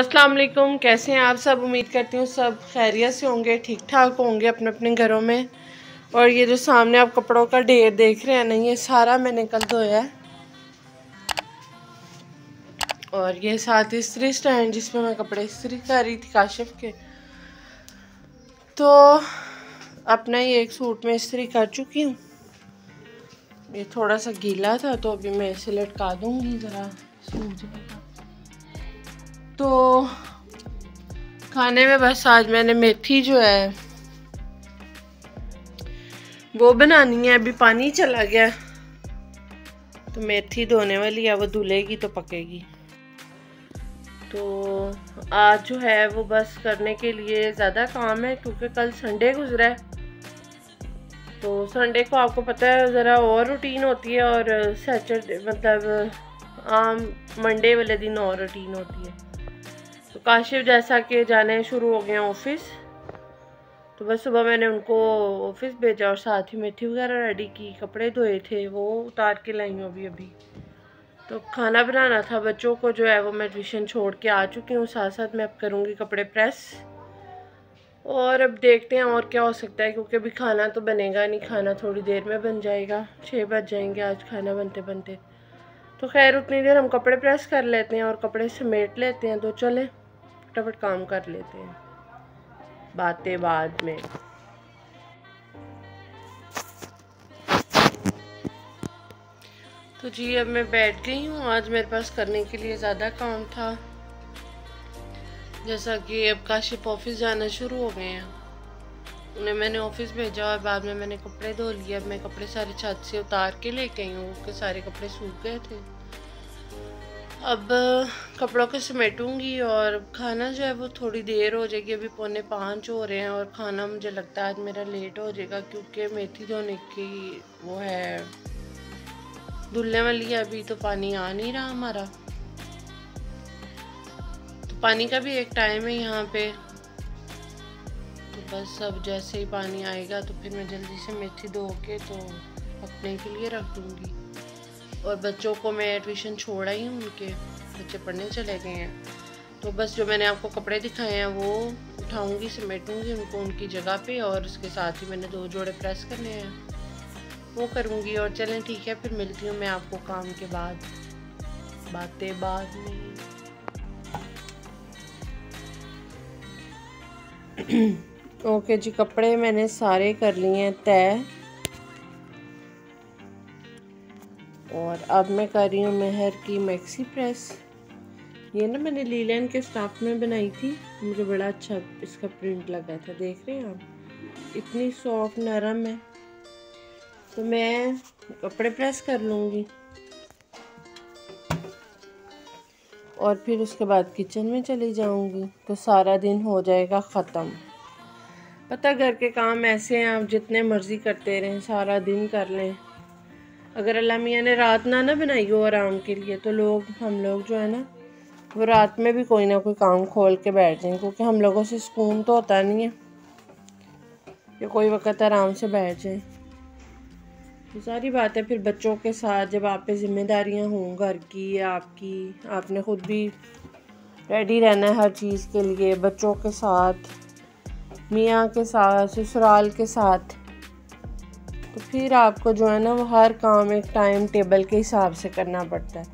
अस्सलाम वालेकुम, कैसे हैं आप सब? उम्मीद करती हूँ सब खैरियत से होंगे ठीक ठाक होंगे अपने अपने घरों में। और ये जो सामने आप कपड़ों का ढेर देख रहे हैं ना, ये सारा मैंने कल धोया है। और ये साथ इस्त्री स्टैंड जिसमें मैं कपड़े इस्त्री कर रही थी काशिफ के। तो अपना ही एक सूट में इस्त्री कर चुकी हूँ। ये थोड़ा सा गीला था तो अभी मैं इसे लटका दूँगी ज़रा जाएगा तो खाने में बस आज मैंने मेथी जो है, वो बनानी है। अभी पानी चला गया। तो मेथी धोने वाली है, वो धुलेगी तो पकेगी। तो आज जो है, वो बस करने के लिए ज़्यादा काम है, क्योंकि कल संडे गुजरा है। तो संडे को आपको पता है, ज़रा और रूटीन होती है और सैटरडे मतलब आम मंडे वाले दिन और रूटीन होती है। काशिफ जैसा कि जाने शुरू हो गए ऑफ़िस। तो बस सुबह मैंने उनको ऑफ़िस भेजा और साथ ही मेथी वगैरह रेडी की, कपड़े धोए थे, वो उतार के लाई हूँ अभी अभी। तो खाना बनाना था, बच्चों को जो है वो मैं ट्यूशन छोड़ के आ चुकी हूँ साथ साथ मैं अब करूँगी कपड़े प्रेस। और अब देखते हैं और क्या हो सकता है, क्योंकि अभी खाना तो बनेगा नहीं, खाना थोड़ी देर में बन जाएगा। छः बज जाएँगे आज खाना बनते बनते। तो खैर, उतनी देर हम कपड़े प्रेस कर लेते हैं और कपड़े समेट लेते हैं तो चलें। फटाफट काम कर लेते हैं। बातें बाद में। तो जी, अब मैं बैठ गई हूँ। आज मेरे पास करने के लिए ज़्यादा काम था। जैसा कि अब काशिप ऑफ़िस जाना शुरू हो गए हैं। उन्हें मैंने ऑफ़िस भेजा और बाद में मैंने कपड़े धो लिए। अब मैं कपड़े सारे छत से उतार के लेके आई हूँ। उसके सारे कपड़े सूख गए थे। अब कपड़ों को समेटूँगी और खाना जो है वो थोड़ी देर हो जाएगी। अभी पौने पाँच हो रहे हैं और खाना मुझे लगता है आज मेरा लेट हो जाएगा क्योंकि मेथी धोने की वो है, धुलने वाली है अभी तो पानी आ नहीं रहा हमारा। तो पानी का भी एक टाइम है यहाँ पे। तो बस अब जैसे ही पानी आएगा तो फिर मैं जल्दी से मेथी धो के तो पकने के लिए रख दूँगी। और बच्चों को मैं ट्यूशन छोड़ आई हूँ उनके। बच्चे पढ़ने चले गए हैं। तो बस जो मैंने आपको कपड़े दिखाए हैं, वो उठाऊँगी, समेटूँगी उनको उनकी जगह पे और उसके साथ ही मैंने दो जोड़े प्रेस करने हैं। वो करूँगी और चलें, ठीक है, फिर मिलती हूँ मैं आपको काम के बाद। बातें बाद में। ओके जी, कपड़े मैंने सारे कर लिए हैं, तय। और अब मैं कर रही हूँ मेहर की मैक्सी प्रेस ये ना मैंने लीलैन के स्टाफ में बनाई थी। मुझे बड़ा अच्छा इसका प्रिंट लगा था। देख रहे हैं आप? इतनी सॉफ्ट नरम है। तो मैं कपड़े प्रेस कर लूँगी। और फिर उसके बाद किचन में चली जाऊँगी। तो सारा दिन हो जाएगा ख़त्म। पता घर के काम ऐसे हैं, आप जितने मर्ज़ी करते रहें, सारा दिन कर लें। अगर अल्लाह मियाँ ने रात ना ना बनाई हो आराम के लिए तो लोग, हम लोग जो है ना, वो रात में भी कोई ना कोई काम खोल के बैठ जाएँ, क्योंकि हम लोगों से सुकून तो होता नहीं है कि कोई वक्त आराम से बैठ जाए। तो सारी बात फिर बच्चों के साथ जब आप पे जिम्मेदारियाँ हों, घर की, आपकी, आपने ख़ुद भी रेडी रहना है हर चीज़ के लिए, बच्चों के साथ, मियाँ के साथ, ससुराल के साथ तो फिर आपको जो है ना, वो हर काम एक टाइम टेबल के हिसाब से करना पड़ता है।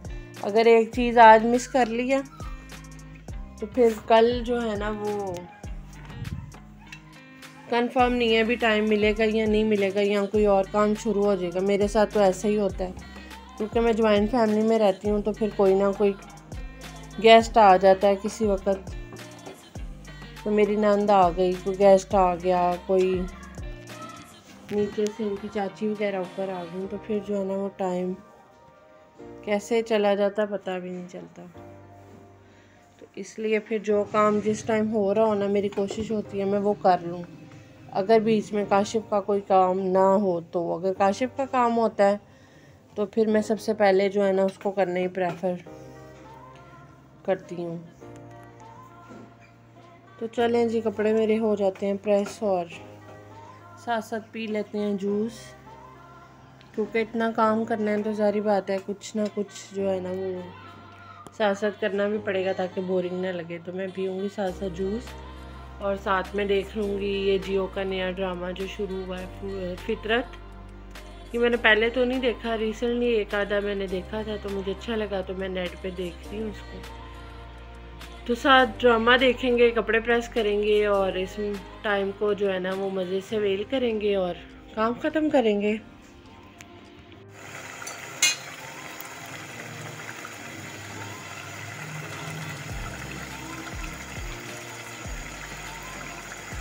अगर एक चीज़ आज मिस कर लिया तो फिर कल जो है ना, वो कंफर्म नहीं है, अभी टाइम मिलेगा या नहीं मिलेगा, या कोई और काम शुरू हो जाएगा। मेरे साथ तो ऐसा ही होता है। क्योंकि मैं ज्वाइंट फैमिली में रहती हूँ तो फिर कोई ना कोई गेस्ट आ जाता है किसी वक्त। तो मेरी नंद आ गई, कोई गेस्ट आ गया, कोई नीचे से इनकी चाची वगैरह ऊपर आ गई तो फिर जो है ना वो टाइम कैसे चला जाता पता भी नहीं चलता। तो इसलिए फिर जो काम जिस टाइम हो रहा हो ना, मेरी कोशिश होती है मैं वो कर लूँ। अगर बीच में काशिफ का कोई काम ना हो तो अगर काशिफ का काम होता है तो फिर मैं सबसे पहले जो है ना उसको करना ही प्रेफर करती हूँ। तो चलें जी, कपड़े मेरे हो जाते हैं प्रेस और साथ साथ पी लेते हैं जूस। क्योंकि इतना काम करना है तो सारी बात है, कुछ ना कुछ जो है ना वो साथ साथ करना भी पड़ेगा ताकि बोरिंग ना लगे। तो मैं पीऊँगी साथ साथ जूस और साथ में देख लूँगी ये जियो का नया ड्रामा जो शुरू हुआ है फितरत। ये मैंने पहले तो नहीं देखा रिसेंटली एक आधा मैंने देखा था तो मुझे अच्छा लगा तो मैं नेट पे देख रही हूँ उसको तो साथ ड्रामा देखेंगे, कपड़े प्रेस करेंगे और इस टाइम को जो है ना, वो मज़े से वेल करेंगे और काम ख़त्म करेंगे।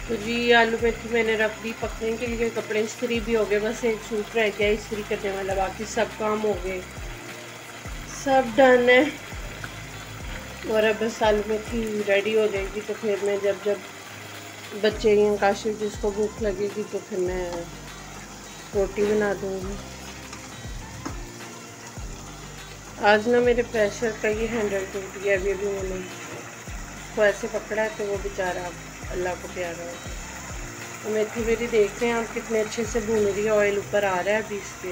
तो जी, आलू मेथी मैंने रख दी पकने के लिए, कपड़े इस्त्री भी हो गए, बस एक सूट रह गया, इस्त्री करने वाला, बाकी सब काम हो गए। सब डन है। और अब बस आलू मेथी रेडी हो जाएगी तो फिर मैं जब जब बच्चे हैं काशिफ जिसको भूख लगेगी तो फिर मैं रोटी बना दूँगी। आज ना मेरे प्रेशर का ये हैंडल टूट गया, अभी अभी मैंने उसको ऐसे पकड़ा है तो वो बेचारा अल्लाह को प्यारा होगा तो मेथी मेरी देख रहे हैं, आप कितने अच्छे से भून रही है ऑयल ऊपर आ रहा है अभी इसके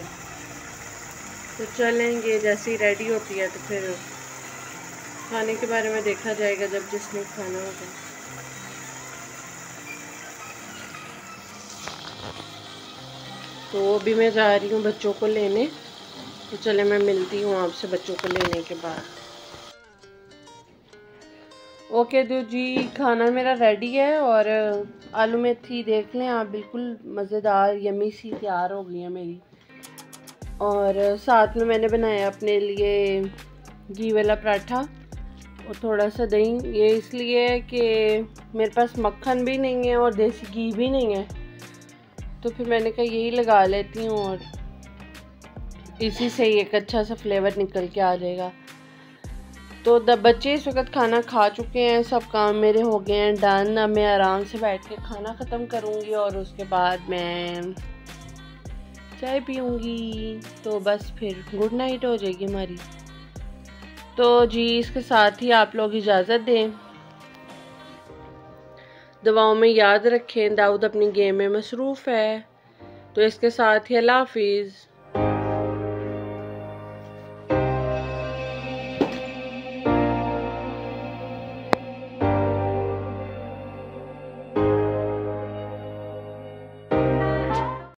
तो चलेंगे, जैसे ही रेडी होती है तो फिर खाने के बारे में देखा जाएगा जब जिसने खाना होगा। तो अभी मैं जा रही हूँ बच्चों को लेने। तो चले मैं मिलती हूँ आपसे बच्चों को लेने के बाद। ओके तो जी, खाना मेरा रेडी है और आलू मेथी देख लें आप, बिल्कुल मज़ेदार यमी सी तैयार हो गई है मेरी। और, साथ में मैंने बनाया अपने लिए घी वाला पराठा। और थोड़ा सा दही। ये इसलिए कि मेरे पास मक्खन भी नहीं है और देसी घी भी नहीं है। तो फिर मैंने कहा, यही लगा लेती हूँ और इसी से ही एक अच्छा सा फ्लेवर निकल के आ जाएगा। तो द बच्चे इस वक्त खाना खा चुके हैं, सब काम मेरे हो गए हैं डन अब मैं आराम से बैठ के खाना ख़त्म करूँगी और उसके बाद मैं चाय पीऊँगी। तो बस फिर गुड नाइट हो जाएगी हमारी। तो जी, इसके साथ ही आप लोग इजाज़त दें। दवाओं में याद रखें, दाऊद अपनी गेम में मसरूफ़ है। तो इसके साथ ही अल्लाह हाफिज़।